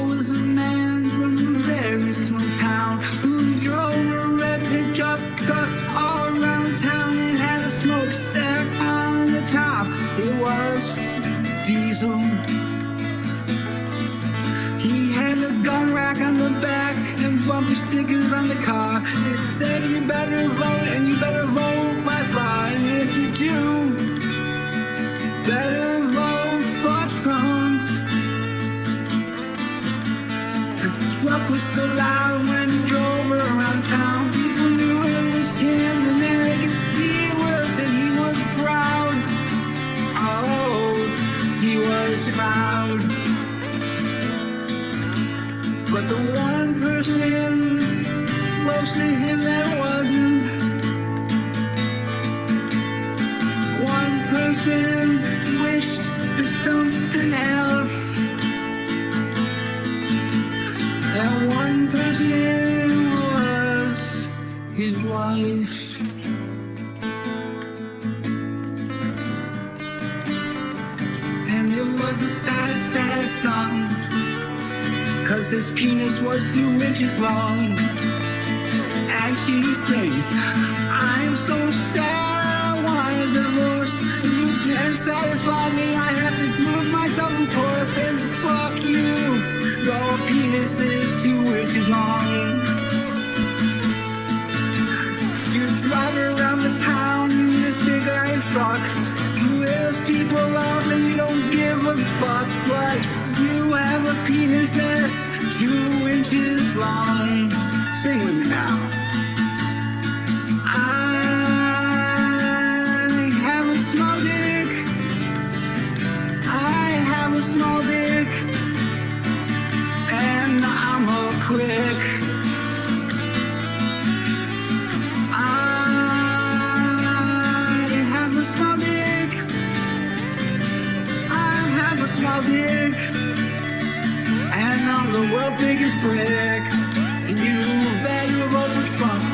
There was a man from a very small town who drove a red pickup truck all around town and had a smokestack on the top. It was diesel. He had a gun rack on the back and bumper stickers on the car. It said you better vote was proud. But the one person close to him that wasn't. One person wished for something else. That one person was his wife. A sad, sad song. Cause his penis was two inches long. And she sings, I'm so sad, I want a divorce. You can't satisfy me, I have to prove myself of course. And fuck you, your penis is two inches long. You drive around the town in this big iron truck. You lift people don't But you have a penis that's two inches long. Sing with me now. I have a small dick. I have a small dick. Small dick. And I'm the world's biggest prick. And you better vote for Trump.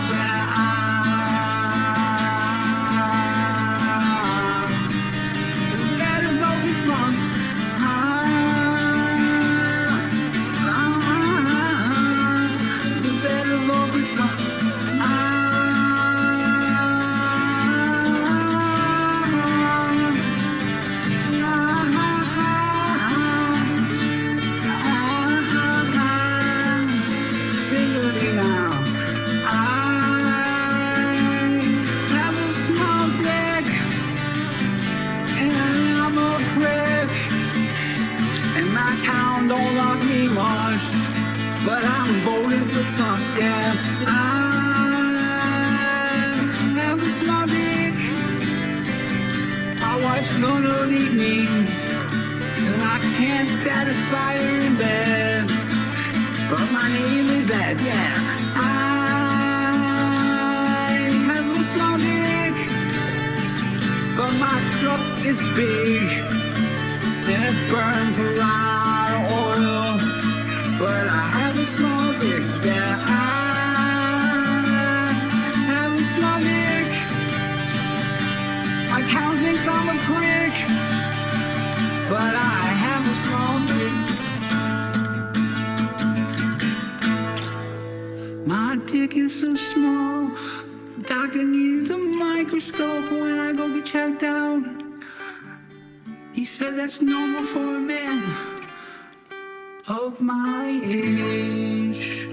I'm prick. And my town don't like me much, but I'm voting for Trump. Yeah, I have a small dick. My wife's gonna leave me, and I can't satisfy her in bed. But my name is Ed, yeah. I have a small but my truck is big. It burns a lot of oil. But I have a small dick, yeah. I have a small dick. My cow thinks I'm a prick, but I have a small dick. My dick is so small. Doctor needs a microscope when I go get checked out. Said that's normal for a man of my age.